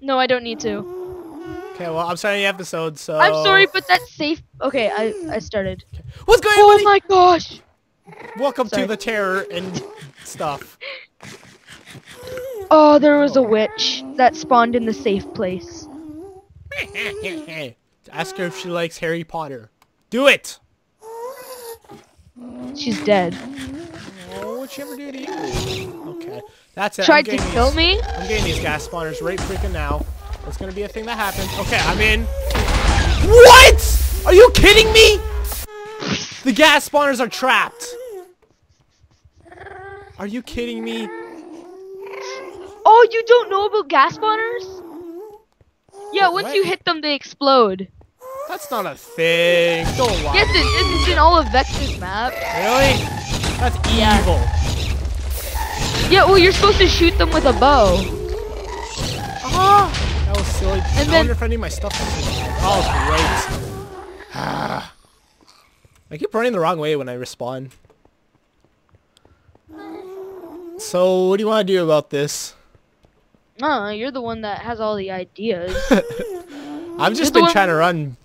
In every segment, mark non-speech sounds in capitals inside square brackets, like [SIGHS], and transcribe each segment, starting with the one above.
No, I don't need to. Okay, well, I'm starting the episode, so. I'm sorry, but that's safe. Okay, I I started. What's going on? Oh on? my gosh! Welcome Sorry. to the terror and stuff. Oh, there was a witch that spawned in the safe place. [LAUGHS] Ask her if she likes Harry Potter. Do it! She's dead. Oh, what'd she ever do to you? Okay, that's it. Tried to kill these, me. I'm getting these ghast spawners right freaking now. It's gonna be a thing that happens. Okay, I'm in. What? Are you kidding me? The ghast spawners are trapped. Are you kidding me? Oh, you don't know about ghast spawners? Yeah, once What? you hit them, they explode. That's not a thing. Don't lie. Yes, it is. It's in all of Vex's map. Really? That's Yeah. evil. Yeah, well, you're supposed to shoot them with a bow. Ah, that was silly. I then- wonder if any of my stuff. Oh, great. Ah. I keep running the wrong way when I respawn. So, what do you want to do about this? Uh, you're the one that has all the ideas. [LAUGHS] I've just the been trying to run.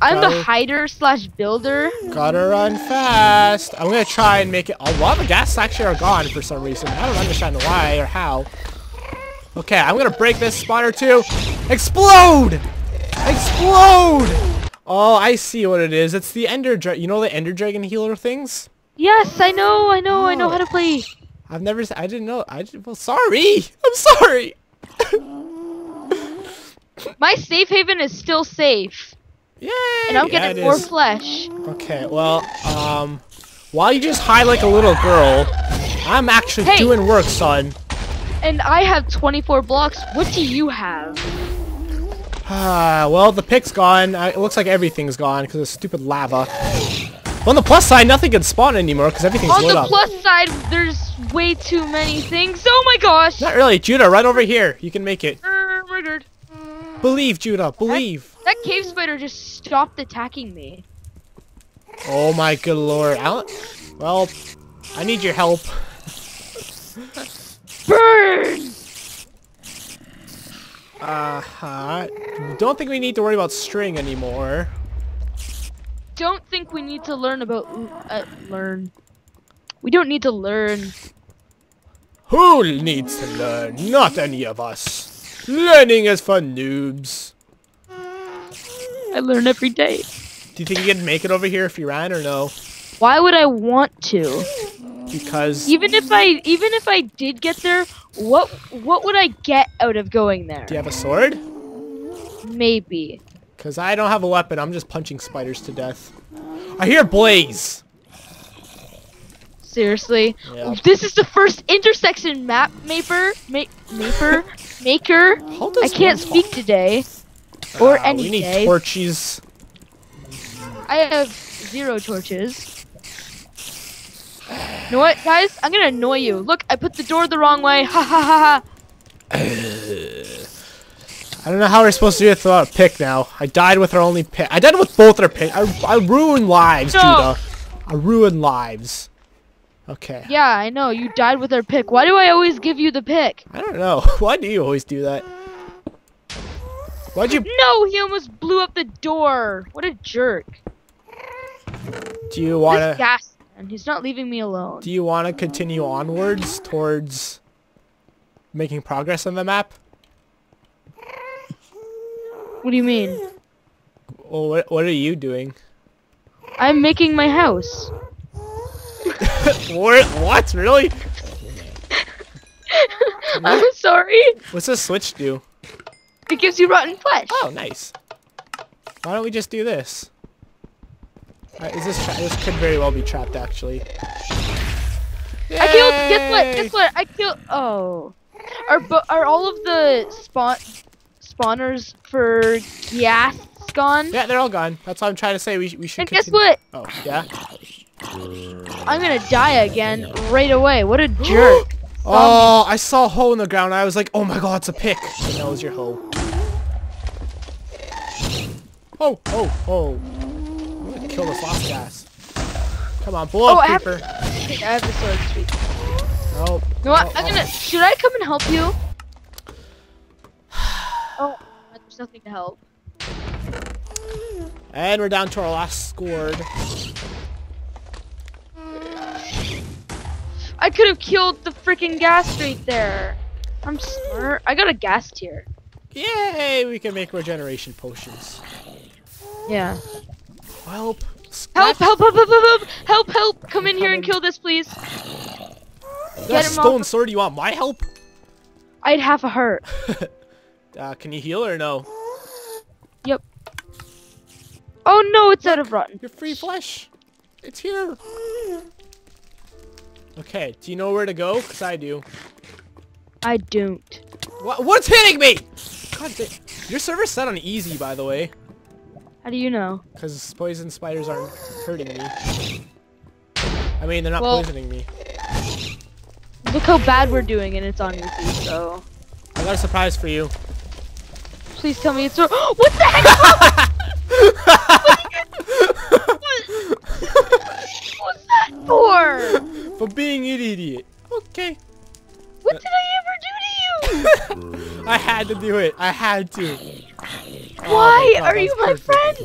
I'm the hider slash builder. Gotta run fast. I'm gonna try and make it. A lot of the ghast actually are gone for some reason. I don't understand why or how. Okay, I'm gonna break this spawner too. Explode! Explode! Oh, I see what it is. It's the Ender Dragon. You know the Ender Dragon healer things? Yes, I know, I know, I know Oh. how to play. I've never. I didn't know. I did, well, sorry. [LAUGHS] I'm sorry. My safe haven is still safe, Yay! and I'm getting it more is. flesh. Okay, well, um, while you just hide like a little girl, I'm actually Hey. doing work, son. And I have 24 blocks. What do you have? Ah, [SIGHS] well, the pick's gone. Uh, it looks like everything's gone because of stupid lava. Well, on the plus side, nothing can spawn anymore because everything's On lit the plus side, there's way too many things. Oh my gosh! Not really. Judah, run over here. You can make it. Believe, Judah. Believe. That cave spider just stopped attacking me. Oh my good lord. I. Well, I need your help. Burn! Uh-huh. Don't think we need to worry about string anymore. Don't think we need to learn about uh, learn. We don't need to learn. Who needs to learn? Not any of us. Learning is for noobs. I learn every day. Do you think you could make it over here if you ran or no? Why would I want to? Because Even if I even if I did get there, what what would I get out of going there? do you have a sword? Maybe. Because I don't have a weapon. I'm just punching spiders to death. I hear Blaze. Seriously. Yep. This is the first intersection map maper ma- maper [LAUGHS] maker. I can't speak today. Or Ah, any We need day. torches. I have zero torches. You know what, guys? I'm gonna annoy you. Look, I put the door the wrong way. Ha ha ha ha. [SIGHS] I don't know how we're supposed to do it without a pick now. I died with our only pick. I died with both our pick. I, I ruined lives, No. Judah. I ruined lives. Okay. Yeah, I know. You died with our pick. Why do I always give you the pick? I don't know. [LAUGHS] Why do you always do that? Why'd you... No, he almost blew up the door. What a jerk. Do you want to... ghast man, he's not leaving me alone. Do you want to continue onwards towards making progress on the map? What do you mean? Well, what, what are you doing? I'm making my house. [LAUGHS] what? What? Really? [LAUGHS] I'm sorry. What's this switch do? It gives you rotten flesh. Oh, nice. Why don't we just do this? Alright, is this tra- this could very well be trapped actually. I killed. Guess what? Guess what? I killed. Oh, are are all of the spawn spawners for ghast gone? Yeah, they're all gone. That's what I'm trying to say. We, we should. And guess what? Oh, yeah. I'm gonna die again right away. What a jerk. [GASPS] Oh, I saw a hole in the ground. I was like, oh my god, it's a pick. And that was your hoe. Oh, oh, oh. I'm gonna kill this last ghast. Come on, blow Oh, up, I have- creeper. I think I have the sword. Sweet. No. You know what? no, I'm no. gonna. Should I come and help you? [SIGHS] Oh, there's nothing to help. And we're down to our last scored. I could have killed the freaking ghast right there. I'm smart. I got a ghast tear. Yay! We can make regeneration potions. Yeah. Help! Help, help, help, help, help, help, help, help. Come in here and kill this, please. That him stone off. sword, you want my help? I'd half a heart. [LAUGHS] Uh, can you heal or no? Yep. Oh no, it's out of rotten. Your free flesh! It's here! Okay, do you know where to go? Because I do. I don't. What, what's hitting me? God damn. Your server's set on easy, by the way. How do you know? Because poison spiders aren't hurting me. I mean, they're not Well- poisoning me. Look how bad we're doing, and it's on easy. So I got a surprise for you. please tell me it's. [GASPS] What the heck? [LAUGHS] [LAUGHS] What's that for? [LAUGHS] For being an idiot. Okay. What did I ever do to you? [LAUGHS] I had to do it. I had to. [LAUGHS] Oh Why my God, are you my friend?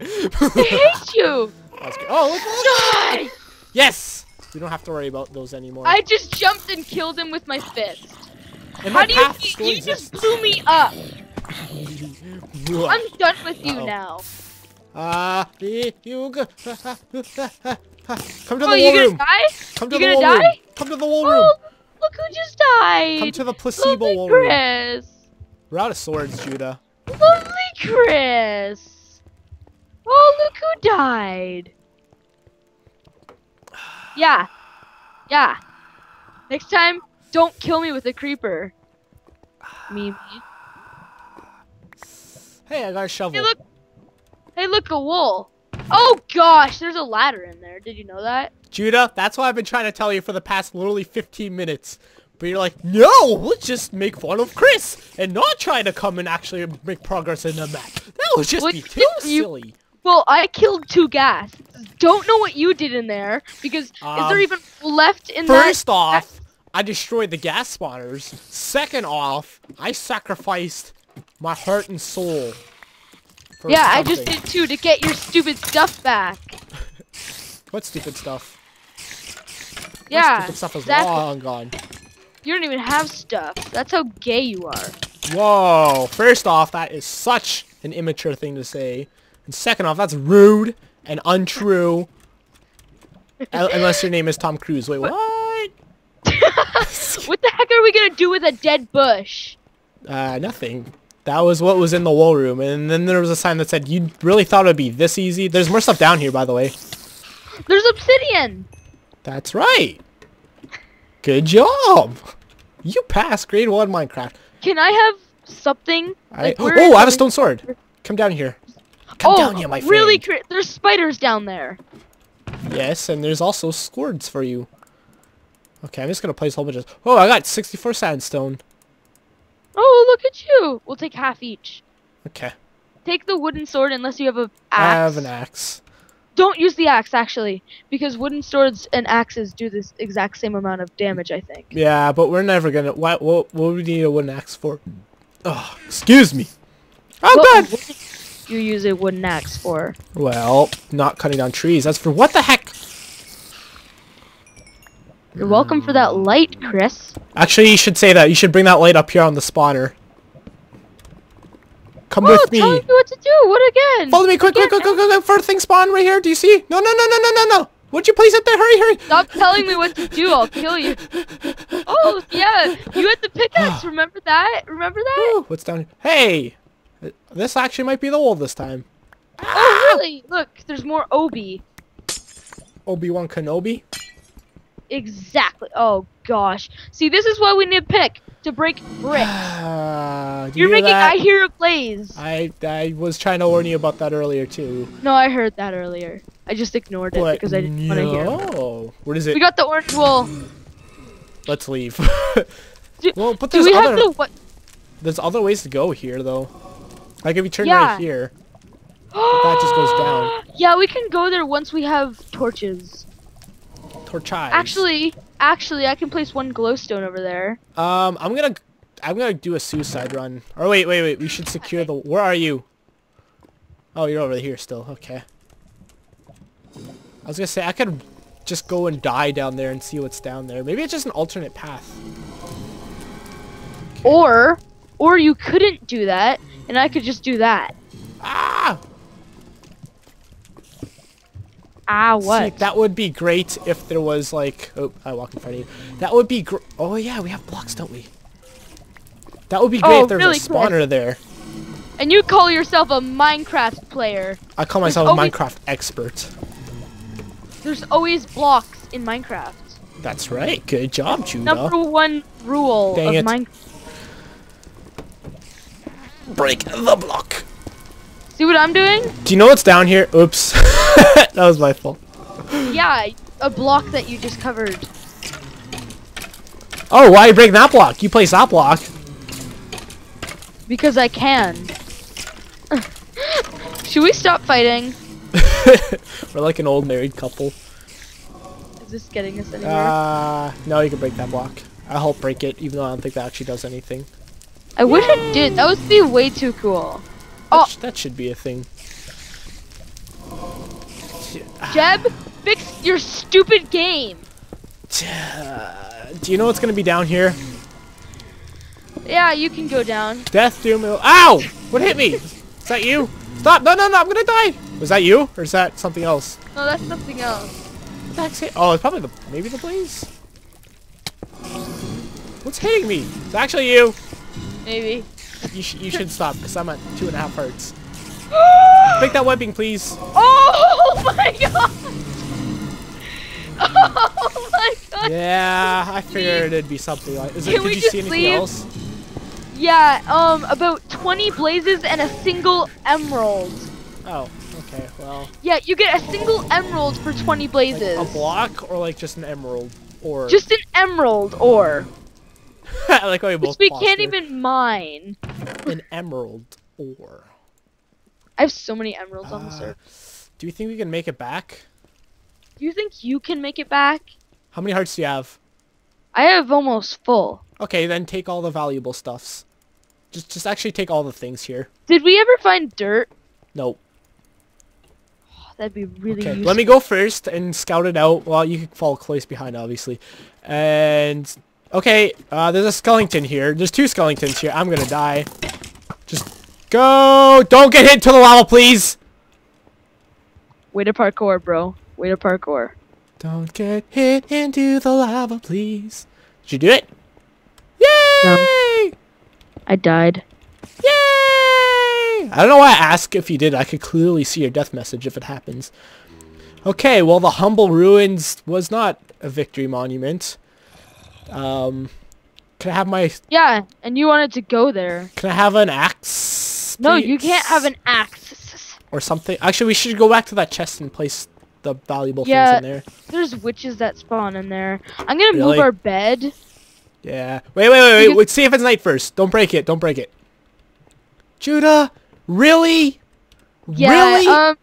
I hate you. Oh, look. Die! Yes! We don't have to worry about those anymore. I just jumped and killed him with my fist. and How my do you? You just blew me up. I'm done with you Uh-oh. now. Ah, [LAUGHS] you go. Come to the Oh, wall you room. die? Come to the wall room. die? Come to the wall room. Oh, look who just died. Come to the placebo Lovely wall room. Chris. We're out of swords, Judah. Lovely Chris. Oh, look who died. Yeah. Yeah. Next time, don't kill me with a creeper. Me, me. Hey, I got a shovel. Hey, look. Hey, look, a wool. Oh, gosh, there's a ladder in there. Did you know that? Judah, that's what I've been trying to tell you for the past literally 15 minutes. But you're like, no, let's just make fun of Chris and not try to come and actually make progress in the map. That would just be too you- silly. Well, I killed two ghast. Don't know what you did in there because is Um, there even left in there? First that? off, I destroyed the ghast spawners. Second off, I sacrificed my heart and soul. Yeah, I just did too to get your stupid stuff back. [LAUGHS] What stupid stuff? Yeah, stupid stuff is exactly. long gone. You don't even have stuff. That's how gay you are. Whoa! First off, that is such an immature thing to say. And second off, that's rude and untrue. [LAUGHS] Unless your name is Tom Cruise. Wait, what? [LAUGHS] What the heck are we gonna do with a dead bush? Uh, nothing. That was what was in the wall room. And then there was a sign that said, you really thought it would be this easy? There's more stuff down here, by the way. There's obsidian. That's right. Good job. You passed grade 1 Minecraft. Can I have something? I, Like, oh, I have a stone sword. Come down here. Come oh, down here, my friend. really? There's spiders down there. Yes, and there's also swords for you. Okay, I'm just gonna place a whole bunch of. Oh, I got 64 sandstone. Oh, look at you. We'll take half each. Okay, Take the wooden sword unless you have a axe. I have an axe. Don't use the axe actually, because wooden swords and axes do this exact same amount of damage. I think. Yeah, but we're never gonna. What? What? What would we need a wooden axe for? Oh, excuse me. I'm What bad. would You use a wooden axe for. Well, not cutting down trees. That's for what the heck? You're welcome for that light, Chris. Actually, you should say that. You should bring that light up here on the spawner. Come Oh, with me. telling me what to do. What again? Follow me, quick, quick, quick, quick, quick, quick. First thing spawn right here. Do you see? No, no, no, no, no, no, no. Would you please hit there? Hurry, hurry. Stop telling me what to do. I'll [LAUGHS] kill you. Oh yeah, you had the pickaxe. [SIGHS] Remember that? Remember that? Ooh, what's down here? Hey, this actually might be the wall this time. Oh ah! really? Look, there's more Obi. Obi-Wan Kenobi. Exactly. Oh gosh. See, this is why we need a pick to break bricks. [SIGHS] You You're hear making that? I hear a blaze. I I was trying to warn you about that earlier too. No, I heard that earlier. I just ignored it But because I didn't want to hear. no. What is it? We got the orange wool. Let's leave. [LAUGHS] Do, well, but do there's we have other the what? there's other ways to go here though. Like if you turn Yeah. right here, [GASPS] that just goes down. Yeah, we can go there once we have torches. Torch eyes. Actually, actually, I can place one glowstone over there. um, I'm gonna I'm gonna do a suicide run. Or wait, wait, wait. We should secure the. Where are you? Oh, you're over here still. Okay. I was gonna say I could just go and die down there and see what's down there. Maybe it's just an alternate path. Or, or you couldn't do that, and I could just do that. Ah, See, what? that would be great if there was like. Oh, I walk in front of you. That would be. Gr oh yeah, we have blocks, don't we? That would be great Oh, if there was really, a spawner there. and you call yourself a Minecraft player. I call myself a Minecraft expert. There's always blocks in Minecraft. That's right. Good job, Judah. Number one rule Dang of it. Minecraft. Break the block. See what I'm doing? Do you know what's down here? Oops. [LAUGHS] that was my fault. Yeah, a block that you just covered. Oh, why you break that block? You place that block. Because I can. [LAUGHS] Should we stop fighting? [LAUGHS] We're like an old married couple. Is this getting us anywhere? Uh, no, you can break that block. I'll help break it, even though I don't think that actually does anything. I wish it did. That would be way too cool. That, Oh. sh- that should be a thing. Jeb, fix your stupid game. Uh, do you know what's gonna be down here? Yeah, you can go down. Death, doom, ill- Ow! What hit me? Is that you? Stop! No, no, no! I'm gonna die. Was that you, or is that something else? No, that's something else. What the heck's hit? Oh, it's probably the maybe the blaze. What's hitting me? It's actually you. Maybe. You, sh you should stop, because I'm at two and a half hearts. [GASPS] Break that webbing, please. Oh my god! [LAUGHS] Oh my god! Yeah, I figured it'd be something like. Is it, Can did we you see anything leave? else? Yeah, um, about 20 blazes and a single emerald. Oh, okay. Well, Yeah, you get a single emerald for 20 like blazes. a block or like just an emerald or Just an emerald ore. [LAUGHS] I like how we Which both we paused can't even mine. an emerald ore. I have so many emeralds on the Uh, server. Do you think we can make it back? Do you think you can make it back? How many hearts do you have? I have almost full. Okay, then take all the valuable stuffs. Just just actually take all the things here. Did we ever find dirt? Nope. Oh, that'd be really Okay, useful. let me go first and scout it out. Well, you can follow close behind, obviously. And okay, uh, there's a skeleton here. There's two skeletons here. I'm gonna die. Go. Don't get hit to the lava, please. Way to parkour, bro. Way to parkour. Don't get hit into the lava, please. Did you do it? Yay! I died. Yay! I don't know why I asked if you did. I could clearly see your death message if it happens. Okay, well, the humble ruins was not a victory monument. Um, can I have my? Yeah, and you wanted to go there. Can I have an axe? No, you can't have an axe. or something. Actually, we should go back to that chest and place the valuable Yeah. things in there. There's witches that spawn in there. I'm gonna Really? move our bed. Yeah. Wait, wait, wait, wait. Because- Wait. See if it's night first. Don't break it. Don't break it. Judah, really? Yeah, really? um,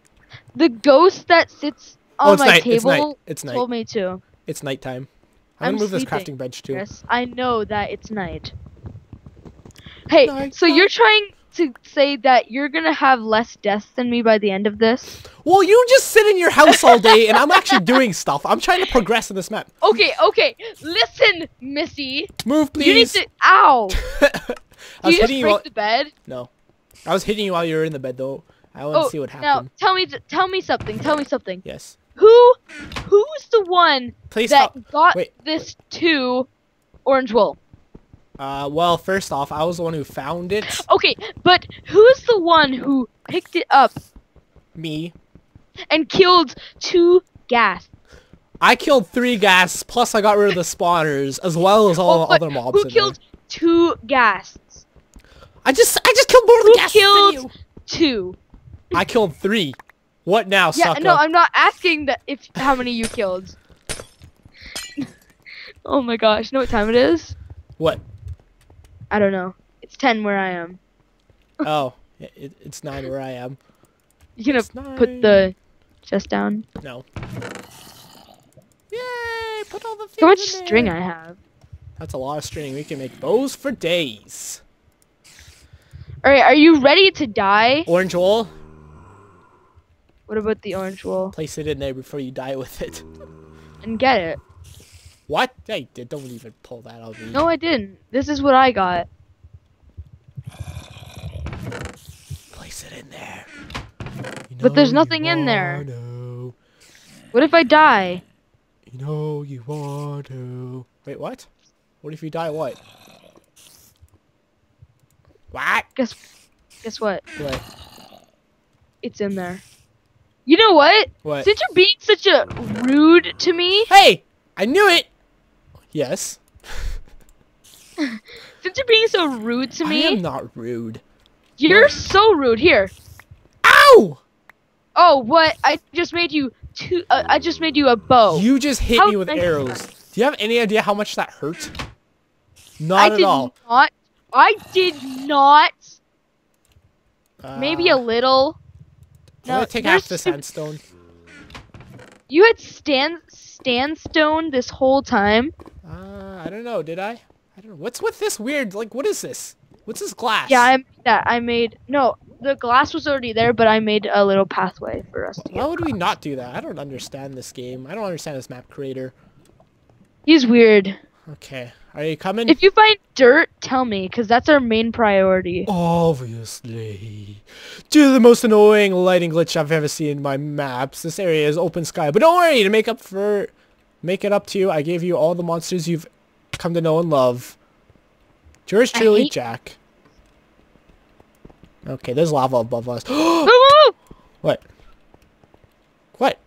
the ghost that sits oh, on it's my night. table It's night. It's night. told me to. It's nighttime. I'm, I'm gonna move this crafting bench too. Yes, I know that it's night. Hey, Night, so night. you're trying to say that you're gonna have less deaths than me by the end of this? Well, you just sit in your house all day, and I'm actually doing stuff. I'm trying to progress in this map. Okay, okay. Listen, Missy. Move, please. You need to. Ow! [LAUGHS] I was you just hitting you. break While, the bed? no, I was hitting you while you were in the bed, though. I want to Oh, see what happens. now tell me, tell me something. Tell me something. Yes. Who, who's the one Please that stop. got Wait. this to orange wool? Uh, well, first off, I was the one who found it. Okay, but who's the one who picked it up Me. and killed two ghast? I killed three ghast, plus I got rid of the spawners, as well as all Oh, the other mobs Who killed there. two ghast? I just, I just killed more of the Who ghast than killed you. two? I killed three. What now, Yeah, sucker? no, I'm not asking that if how many you killed. [LAUGHS] oh my gosh, know what time it is? What? I don't know. It's ten where I am. [LAUGHS] Oh, it, it, it's nine where I am. You gonna It's put nine. the chest down? No. Yay! Put all the things How much in string there. I have? That's a lot of string. We can make bows for days. All right, are you ready to die? Orange wool, What about the orange wool? place it in there before you die with it. And get it. What? Hey, don't even pull that out. me. No, I didn't. This is what I got. [SIGHS] Place it in there. You But there's nothing in there. to. What if I die? You know you want to. Wait, what? What if you die? What? What? Guess, guess what? What? It's in there. You know what? What? Since you're being such a rude to me, Hey! I knew it! Yes. [LAUGHS] since you're being so rude to me. I am not rude. you're so rude. Here. Ow! Oh, what? I just made you two. Uh, I just made you a bow. You just hit How me with arrows. Do you have any idea how much that hurt? I Not at did all. not. I did not. Maybe a Uh, little. I'm gonna No, take half the sandstone. You had stand standstone this whole time. Uh, I don't know. Did I? I don't know. What's with this weird? Like, what is this? What's this glass? Yeah, I made that. I made no. The glass was already there, but I made a little pathway for us to Why would we not do that? I don't understand this game. I don't understand this map creator. He's weird. Okay, are you coming? If you find dirt, tell me, cause that's our main priority. Obviously. Due to the most annoying lighting glitch I've ever seen in my maps, this area is open sky. But don't worry, to make up for make it up to you, I gave you all the monsters you've come to know and love. Yours truly, Jack. Okay, there's lava above us. [GASPS] [GASPS] What? What?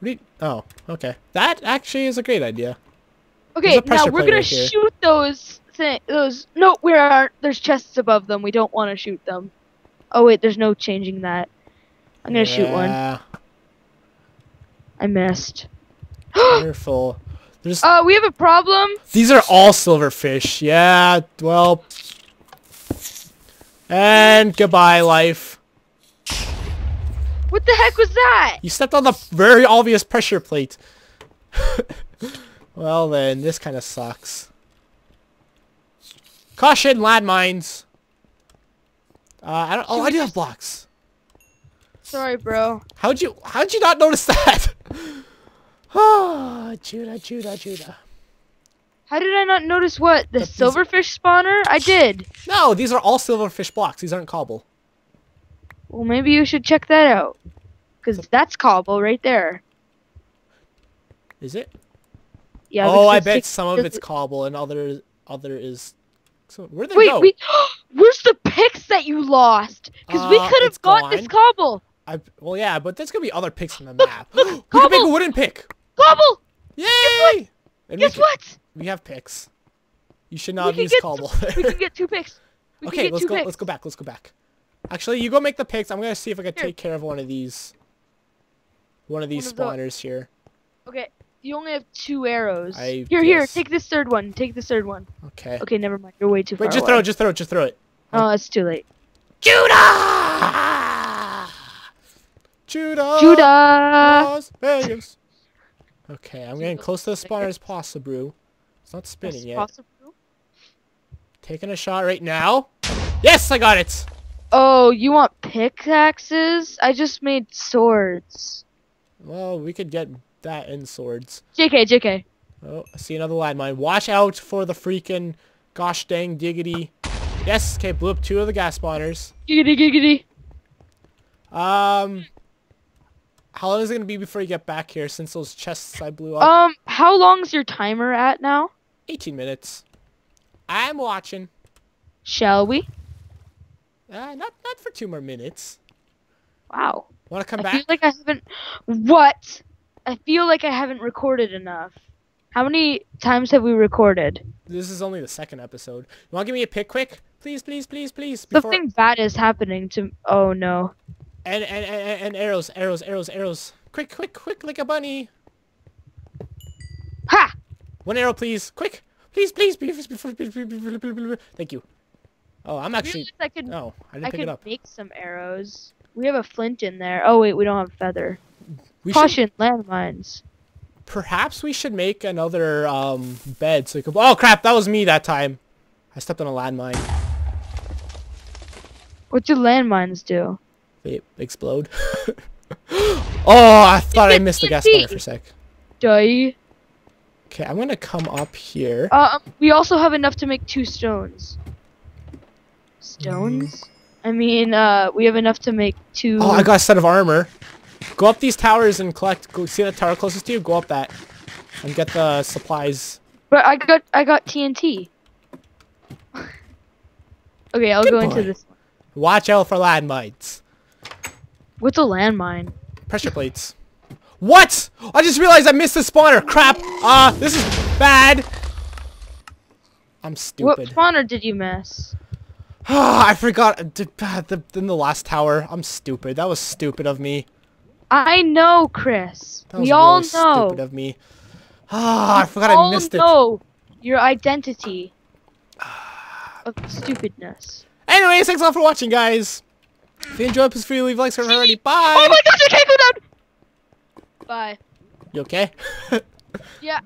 What you, oh, okay. That actually is a great idea. Okay, now we're gonna right shoot those thing. Those no, we aren't. There's chests above them. We don't want to shoot them. Oh wait, there's no changing that. I'm gonna shoot one. I missed. [GASPS] Wonderful. There's Uh, we have a problem. These are all silverfish. Yeah, well. And goodbye, life. What the heck was that? You stepped on the very obvious pressure plate. [LAUGHS] well then, this kind of sucks. Caution, landmines. Uh, I don't. Oh, I do have blocks. Sorry, bro. How'd you? How'd you not notice that? [SIGHS] Ah, Judah, Judah, Judah. How did I not notice what the these- silverfish spawner? I did. No, these are all silverfish blocks. These aren't cobble. Well, maybe you should check that out. Cause that's cobble right there. Is it? Yeah. oh, I bet some of it's cobble and other other is. So where'd they Wait, go? we. [GASPS] Where's the picks that you lost? Because we Uh, could have got this cobble. I, well, yeah, but there's gonna be other picks on the map. Look, [GASPS] we can make a wooden pick. Cobble. Yay! And Guess we, can- what? we have picks. You should not use cobble. we can get two picks. We can [LAUGHS] okay, get let's two go. picks. Let's go back. Let's go back. Actually, you go make the picks. I'm gonna see if I can Here. take care of one of these. One of these One of spawners here. Okay, you only have two arrows. I here, here, take this third one. Take this third one. Okay. Okay, never mind. You're way too far Wait, just away. throw it. Just throw it. Just throw it. Oh, it's too late. Judah! Judah! Judah. Vegas. Okay, I'm getting close to the spawner as possible. It's not spinning yet. possible. Taking a shot right now. Yes, I got it. Oh, you want pickaxes? I just made swords. Well, we could get that in swords. JK, JK. Oh, I see another landmine. Watch out for the freaking gosh dang diggity. Yes, okay, blew up two of the ghast spawners. Giggity, giggity. Um, how long is it gonna be before you get back here? Since those chests I blew up. Um, how long's your timer at now? 18 minutes. I'm watching. Shall we? Uh, not not for two more minutes. Wow. Want to come I back? feel like I haven't. What? I feel like I haven't recorded enough. How many times have we recorded? This is only the second episode. You want to give me a pick quick? Please, please, please, please. Before... Something bad is happening to. Oh no. And, and, and, and arrows, arrows, arrows, arrows. Quick, quick, quick, like a bunny. Ha! One arrow, please. Quick. Please, please, please, before. Thank you. Oh, I'm actually... realized I could. Oh, I didn't I pick it up. I could make some arrows. We have a flint in there. Oh wait, we don't have feather. We should, Caution, landmines. perhaps we should make another um, bed so we could. Oh crap! That was me that time. I stepped on a landmine. What do landmines do? They explode. [LAUGHS] oh, I thought I missed the ghast spawner for a sec. Die. Okay, I'm gonna come up here. Uh, we also have enough to make two stones. Stones? I mean, uh, we have enough to make two. Oh, I got a set of armor. Go up these towers and collect. Go see that tower closest to you. Go up that and get the supplies. But I got I got TNT. [LAUGHS] okay, I'll Good go boy. into this. one. Watch out for landmines. What's a landmine? Pressure plates. What? I just realized I missed the spawner. Crap. Ah, this is bad. I'm stupid. What spawner did you miss? Ah, [SIGHS] I forgot. [SIGHS] The, in the last tower. I'm stupid. That was stupid of me. I know, Chris. That we all really know. stupid of me. Ah, I forgot I missed it. know your identity of stupidness. Anyways, thanks a lot for watching, guys. If you enjoyed, please free leave likes if you haven't already. Bye. Oh my gosh, I can't go down. Bye. You okay? [LAUGHS] Yeah.